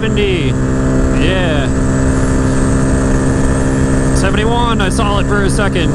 70. Yeah. 71. I saw it for a second.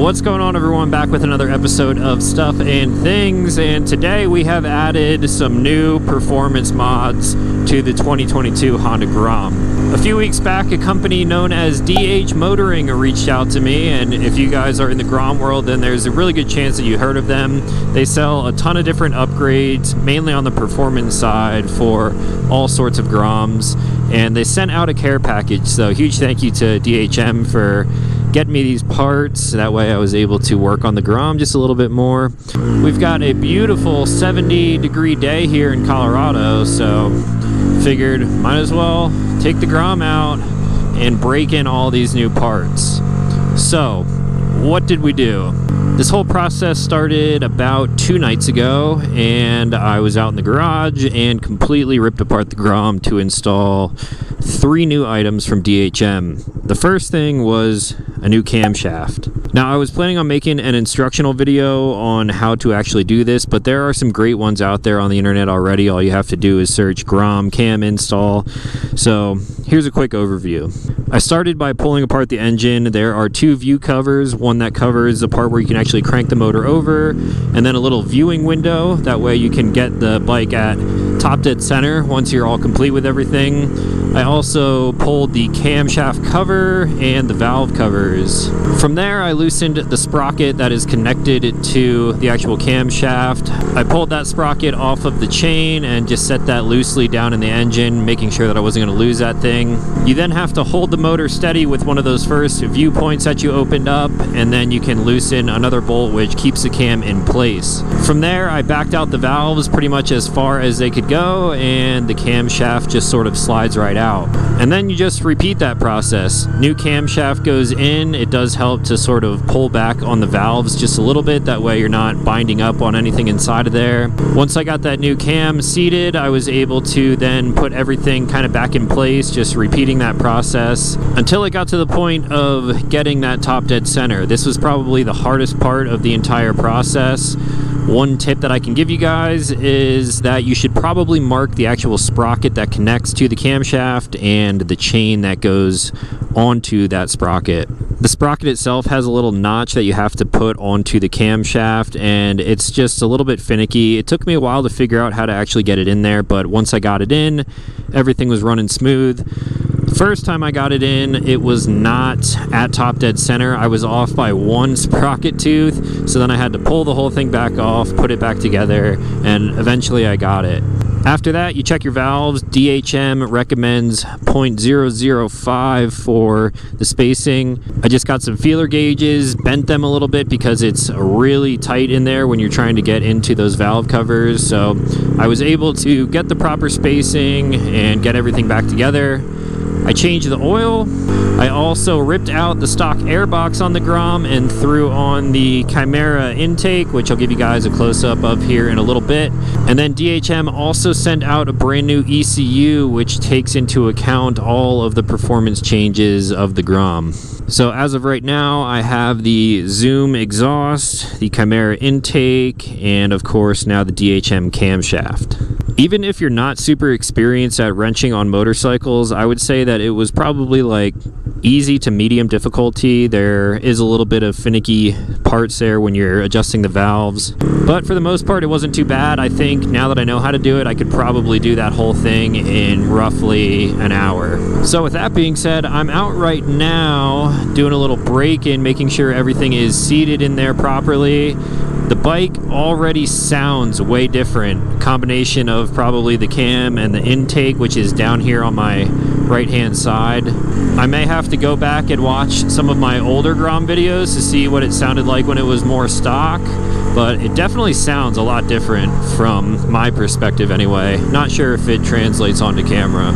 What's going on, everyone? Back with another episode of Stuff and Things, and today we have added some new performance mods to the 2022 Honda Grom. A few weeks back, a company known as DH Motoring reached out to me, and if you guys are in the Grom world, then there's a really good chance that you heard of them. They sell a ton of different upgrades, mainly on the performance side for all sorts of Groms, and they sent out a care package. So, huge thank you to DHM for getting me these parts. That way I was able to work on the Grom just a little bit more. We've got a beautiful 70 degree day here in Colorado, so figured might as well take the Grom out and break in all these new parts. So, what did we do? This whole process started about two nights ago, and I was out in the garage and completely ripped apart the Grom to install three new items from DHM. The first thing was a new camshaft. Now, I was planning on making an instructional video on how to actually do this, but there are some great ones out there on the internet already. All you have to do is search Grom cam install. So, here's a quick overview. I started by pulling apart the engine. There are two view covers, one that covers the part where you can actually crank the motor over, and then a little viewing window. That way you can get the bike at top dead center once you're all complete with everything. I also pulled the camshaft cover and the valve covers. From there, I loosened the sprocket that is connected to the actual camshaft. I pulled that sprocket off of the chain and just set that loosely down in the engine, making sure that I wasn't going to lose that thing. You then have to hold the motor steady with one of those first viewpoints that you opened up, and then you can loosen another bolt which keeps the cam in place. From there, I backed out the valves pretty much as far as they could go, and the camshaft just sort of slides right out. And then you just repeat that process. New camshaft goes in, it does help to sort of pull back on the valves just a little bit, that way you're not binding up on anything inside of there. Once I got that new cam seated, I was able to then put everything kind of back in place, just repeating that process until it got to the point of getting that top dead center. This was probably the hardest part of the entire process. One tip that I can give you guys is that you should probably mark the actual sprocket that connects to the camshaft and the chain that goes onto that sprocket. The sprocket itself has a little notch that you have to put onto the camshaft, and it's just a little bit finicky. It took me a while to figure out how to actually get it in there, but once I got it in, everything was running smooth. First time I got it in, it was not at top dead center. I was off by one sprocket tooth, so then I had to pull the whole thing back off, put it back together, and eventually I got it. After that, you check your valves. DHM recommends 0.005 for the spacing. I just got some feeler gauges, bent them a little bit because it's really tight in there when you're trying to get into those valve covers. So I was able to get the proper spacing and get everything back together. I changed the oil. I also ripped out the stock airbox on the Grom and threw on the Chimera intake, which I'll give you guys a close-up of here in a little bit. And then DHM also sent out a brand new ECU, which takes into account all of the performance changes of the Grom. So as of right now, I have the Zoom exhaust, the Chimera intake, and of course now the DHM camshaft. Even if you're not super experienced at wrenching on motorcycles, I would say that it was probably like easy to medium difficulty. There is a little bit of finicky parts there when you're adjusting the valves. But for the most part, it wasn't too bad. I think now that I know how to do it, I could probably do that whole thing in roughly an hour. So with that being said, I'm out right now doing a little break in, making sure everything is seated in there properly. The bike already sounds way different. Combination of probably the cam and the intake, which is down here on my right hand side. I may have to go back and watch some of my older Grom videos to see what it sounded like when it was more stock, but it definitely sounds a lot different from my perspective anyway. Not sure if it translates onto camera.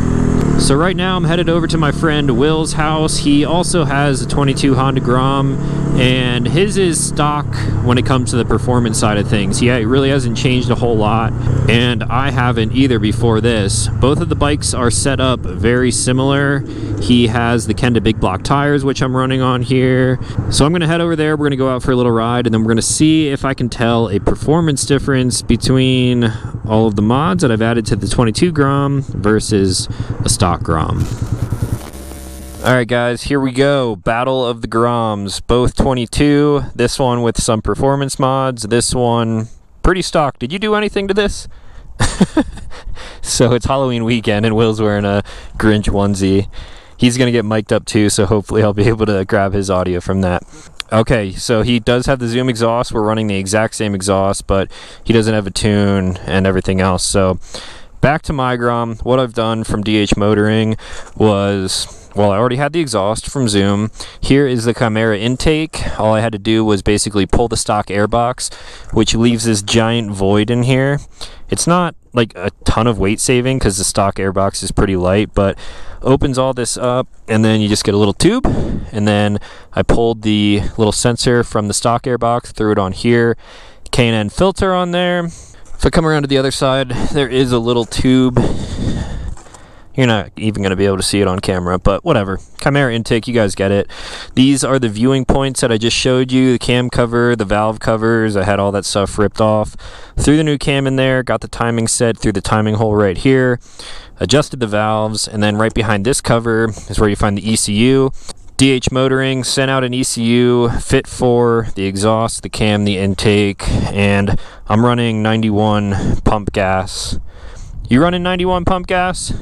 So right now I'm headed over to my friend Will's house. He also has a 22 Honda Grom and his is stock when it comes to the performance side of things. Yeah, it really hasn't changed a whole lot and I haven't either before this. Both of the bikes are set up very similar. He has the Kenda big block tires, which I'm running on here. So I'm going to head over there. We're going to go out for a little ride, and then we're going to see if I can tell a performance difference between all of the mods that I've added to the 22 Grom versus a stock Grom. All right, guys, here we go. Battle of the Groms, both 22. This one with some performance mods. This one pretty stock. Did you do anything to this? so it's Halloween weekend, and Will's wearing a Grinch onesie. He's gonna get mic'd up too, so hopefully I'll be able to grab his audio from that. Okay, so he does have the Zoom exhaust. We're running the exact same exhaust, but he doesn't have a tune and everything else. So back to my Grom. What I've done from DH Motoring was well, I already had the exhaust from Zoom. Here is the Chimera intake. All I had to do was basically pull the stock airbox, which leaves this giant void in here. It's not like a ton of weight saving because the stock airbox is pretty light, but opens all this up and then you just get a little tube and then I pulled the little sensor from the stock airbox, threw it on here, K&N filter on there. If I come around to the other side, there is a little tube you're not even going to be able to see it on camera, but whatever. Chimera intake, you guys get it. These are the viewing points that I just showed you the cam cover, the valve covers. I had all that stuff ripped off. Threw the new cam in there, got the timing set through the timing hole right here, adjusted the valves, and then right behind this cover is where you find the ECU. DH Motoring sent out an ECU fit for the exhaust, the cam, the intake, and I'm running 91 pump gas. You running 91 pump gas?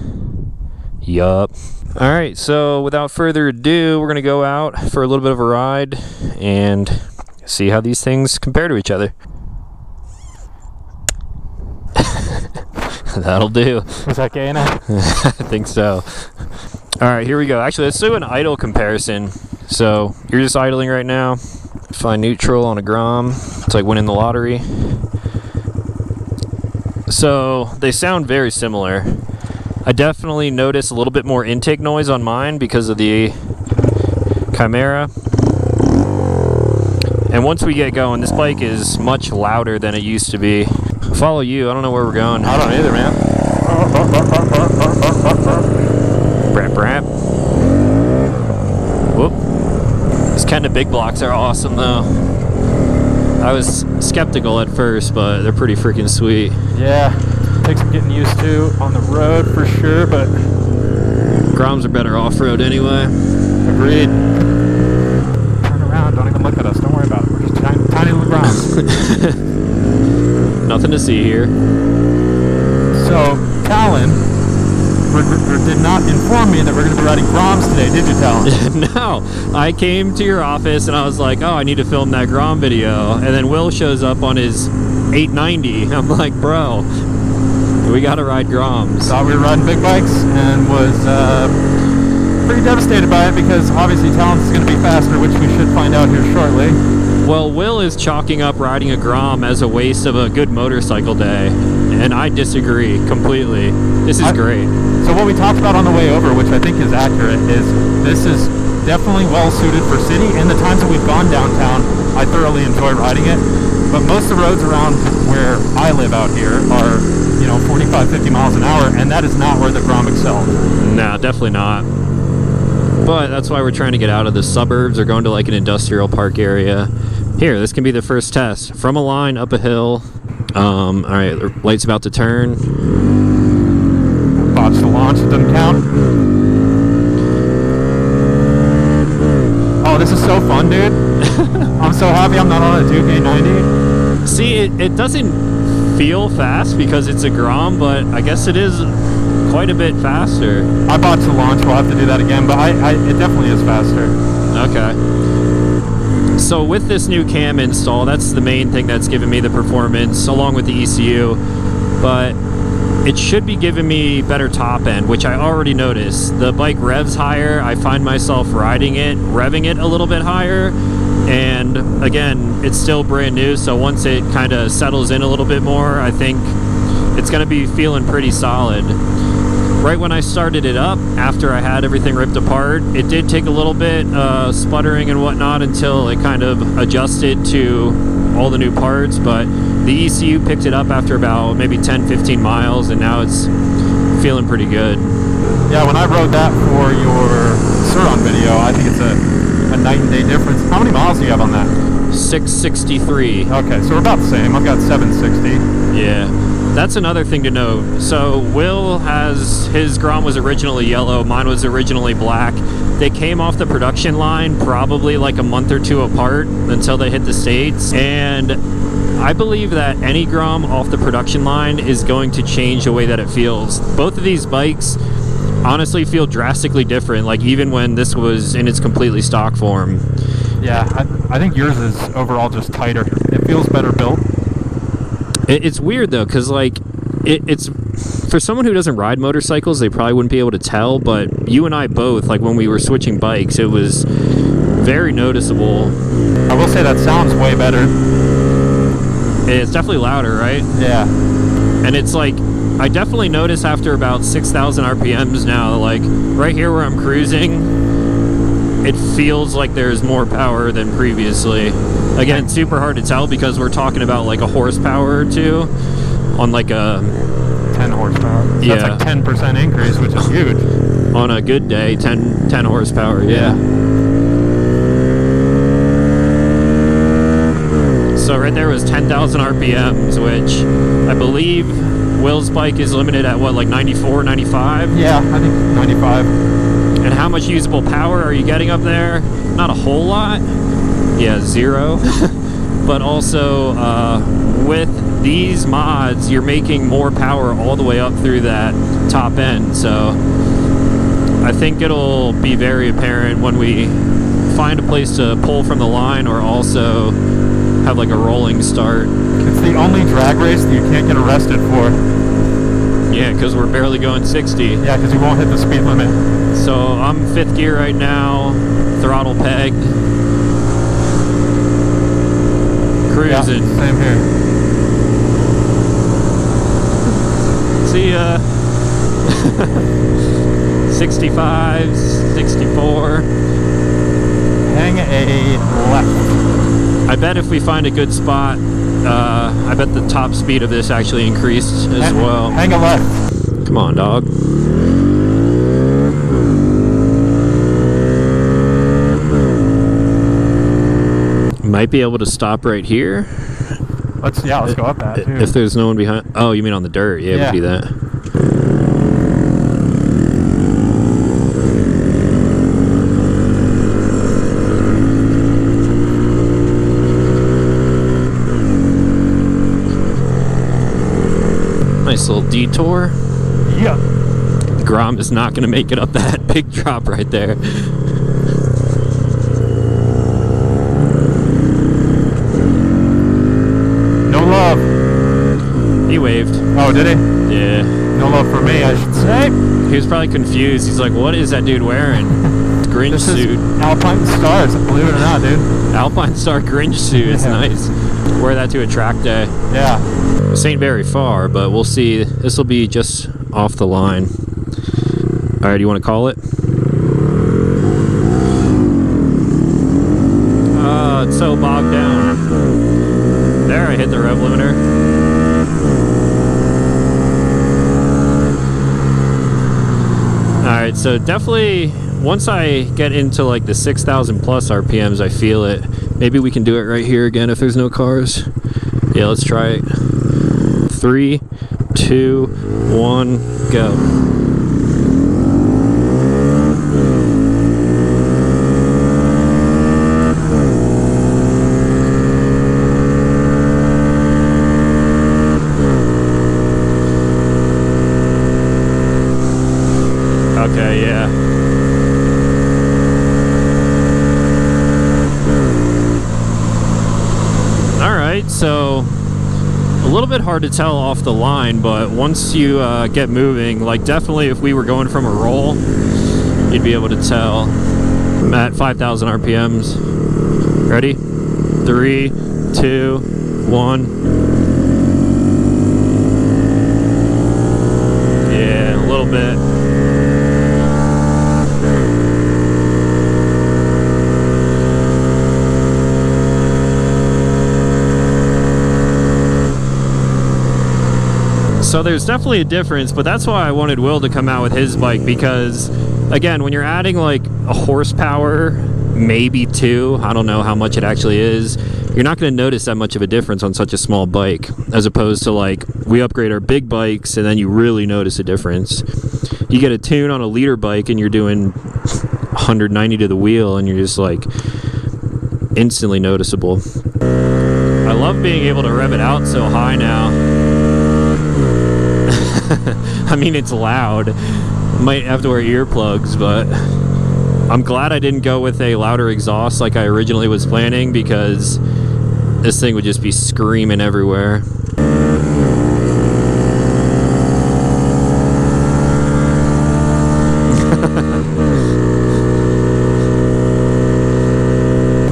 Yup. All right, so without further ado, we're going to go out for a little bit of a ride and see how these things compare to each other. That'll do. Was that gay enough? I think so. All right, here we go. Actually, let's do an idle comparison. So you're just idling right now. Find neutral on a Grom. It's like winning the lottery. So they sound very similar. I definitely notice a little bit more intake noise on mine because of the Chimera. And once we get going, this bike is much louder than it used to be. Follow you. I don't know where we're going. I don't either, man. Brap, brap. Whoop. These kind of big blocks are awesome, though. I was skeptical at first, but they're pretty freaking sweet. Yeah takes some getting used to on the road for sure, but Groms are better off-road anyway. Agreed. Turn around, don't even look at us. Don't worry about it. We're just tiny, tiny little Groms. Nothing to see here. So, Talon did not inform me that we're going to be riding Groms today, did you, Talon? no. I came to your office and I was like, oh, I need to film that Grom video. And then Will shows up on his 890. I'm like, bro, we got to ride Groms. Thought we were riding big bikes and was uh, pretty devastated by it because obviously Talon's is going to be faster, which we should find out here shortly. Well, Will is chalking up riding a Grom as a waste of a good motorcycle day, and I disagree completely. This is I, great. So what we talked about on the way over, which I think is accurate, is this is definitely well suited for city. And the times that we've gone downtown, I thoroughly enjoy riding it. But most of the roads around where I live out here are, you know, 45, 50 miles an hour, and that is not where the Grom excels. No, definitely not. But that's why we're trying to get out of the suburbs or going to like an industrial park area. Here, this can be the first test. From a line, up a hill. Um, all right, light's about to turn. Botch the launch, it doesn't count. Oh, this is so fun, dude. I'm so happy I'm not on a Duke 890. See, it, it doesn't feel fast because it's a Grom, but I guess it is quite a bit faster. I bought to launch, we'll have to do that again, but I, I it definitely is faster. Okay. So with this new cam install, that's the main thing that's giving me the performance, along with the ECU. But it should be giving me better top end, which I already noticed. The bike revs higher. I find myself riding it, revving it a little bit higher, and again, it's still brand new, so once it kind of settles in a little bit more, I think it's going to be feeling pretty solid. Right when I started it up, after I had everything ripped apart, it did take a little bit uh, sputtering and whatnot until it kind of adjusted to all the new parts, but the ECU picked it up after about maybe 10 15 miles, and now it's feeling pretty good. Yeah, when I rode that for your Sur-Ron video, I think it's a night and day difference. How many miles do you have on that? 663. Okay, so we're about the same. I've got 760. Yeah. That's another thing to note. So Will has his Grom was originally yellow, mine was originally black. They came off the production line probably like a month or two apart until they hit the States. And I believe that any Grom off the production line is going to change the way that it feels. Both of these bikes honestly feel drastically different, like even when this was in its completely stock form. Yeah, I, I think yours is overall just tighter. It feels better built. It, it's weird though, because like it, it's for someone who doesn't ride motorcycles, they probably wouldn't be able to tell. But you and I both, like when we were switching bikes, it was very noticeable. I will say that sounds way better. It's definitely louder, right? Yeah. And it's like I definitely notice after about 6,000 RPMs now, like right here where I'm cruising, it feels like there's more power than previously. Again, super hard to tell because we're talking about like a horsepower or two on like a 10 horsepower. So Yeah. That's like 10% increase, which is huge. on a good day 10, 10 horsepower yeah. so right there was 10,000 rpms which i believe will's bike is limited at what like 94 95 Yeah, I think 95. and how much usable power are you getting up there? Not a whole lot. Yeah zero. But also uh, with these mods you're making more power all the way up through that top end. So I think it'll be very apparent when we find a place to pull from the line or also have like a rolling start. The only drag race that you can't get arrested for. Yeah, because we're barely going 60. Yeah, because you won't hit the speed limit. So I'm fifth gear right now, throttle pegged, Yeah, cruising. same here. See ya. 65, 64. Hang a left. I bet if we find a good spot, uh, I bet the top speed of this actually increased as well. Hang a left. Come on, dog. Might be able to stop right here Let's yeah, let's go up that too. if there's no one behind. Oh, you mean on the dirt? Yeah, Yeah. we do that. Nice little detour. yeah. Grom is not going to make it up that big drop right there. No love. He waved. Oh, did he? Yeah. No love for me, I should say. He was probably confused. He's like, what is that dude wearing? Grinch This suit. Alpinestars, believe it or not, dude. Alpinestar Grinch suit. It's Yeah. nice. Wear that to a track day. Yeah. This ain't very far, but we'll see. This will be just off the line. All right, you want to call it? Uh, it's so bogged down. There, I hit the rev limiter. All right, so definitely once I get into like the 6,000 plus RPMs, I feel it. Maybe we can do it right here again if there's no cars. Yeah, let's try it. Three, two, one, go. Okay, yeah. All right, so a little bit hard to tell off the line, but once you uh, get moving, like definitely if we were going from a roll, you'd be able to tell. I'm at 5,000 RPMs. Ready? Three, two, one. Yeah, a little bit. So there's definitely a difference, but that's why I wanted Will to come out with his bike because, again, when you're adding like a horsepower, maybe two, I don't know how much it actually is, you're not going to notice that much of a difference on such a small bike as opposed to like we upgrade our big bikes and then you really notice a difference. You get a tune on a liter bike and you're doing 190 to the wheel and you're just like instantly noticeable. I love being able to rev it out so high now. I mean, it's loud. Might have to wear earplugs, but I'm glad I didn't go with a louder exhaust like I originally was planning because this thing would just be screaming everywhere.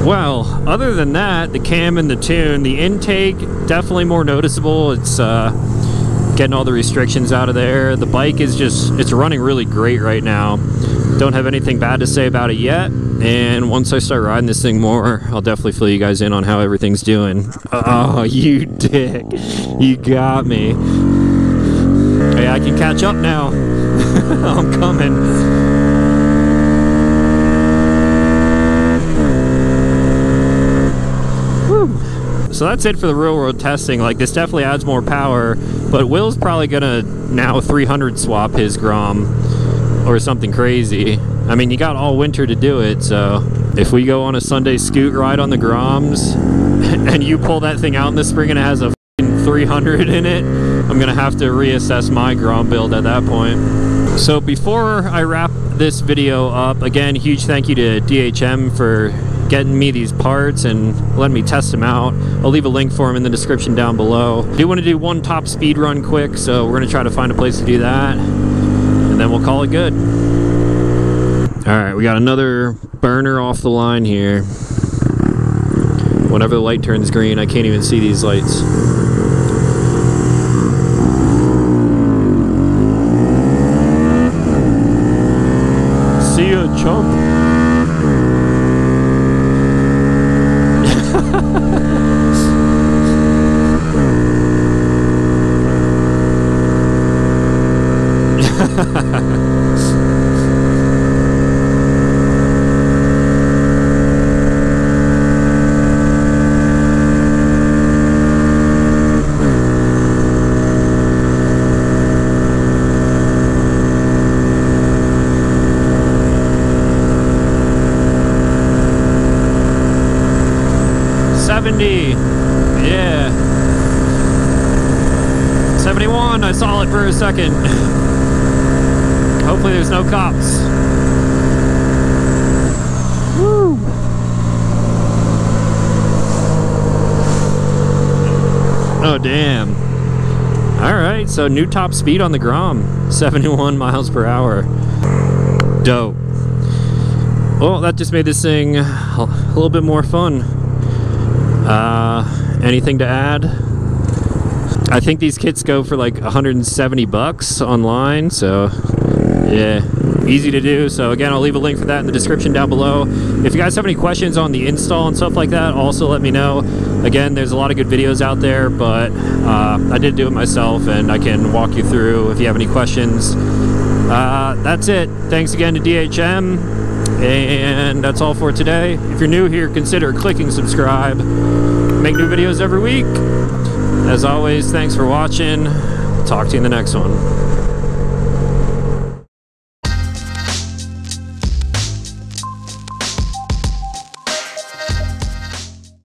well, other than that, the cam and the tune, the intake definitely more noticeable. It's uh, getting all the restrictions out of there. The bike is just, it's running really great right now. Don't have anything bad to say about it yet. And once I start riding this thing more, I'll definitely fill you guys in on how everything's doing. Oh, you dick. You got me. Hey, I can catch up now. I'm coming. So that's it for the real world testing. Like this definitely adds more power, but Will's probably gonna now 300 swap his Grom or something crazy. I mean, you got all winter to do it, so if we go on a Sunday scoot ride on the Groms and you pull that thing out in the spring and it has a 300 in it, I'm gonna have to reassess my Grom build at that point. So before I wrap this video up, again, huge thank you to DHM for getting me these parts and letting me test them out. I'll leave a link for them in the description down below. I do want to do one top speed run quick, so we're going to try to find a place to do that, and then we'll call it good. All right, we got another burner off the line here. Whenever the light turns green, I can't even see these lights. See ya, chump. Seventy, yeah. 71, I saw it for a second. Hopefully there's no cops. Woo. Oh, damn. All right, so new top speed on the Grom, 71 miles per hour. Dope. Well, that just made this thing a little bit more fun. Uh, anything to add? I think these kits go for like 170 bucks online, so yeah, easy to do. So again, I'll leave a link for that in the description down below. If you guys have any questions on the install and stuff like that, also let me know. Again, there's a lot of good videos out there, but uh, I did do it myself, and I can walk you through if you have any questions. Uh, that's it. Thanks again to DHM. And that's all for today. If you're new here, consider clicking subscribe. Make new videos every week. As always, thanks for watching. Talk to you in the next one.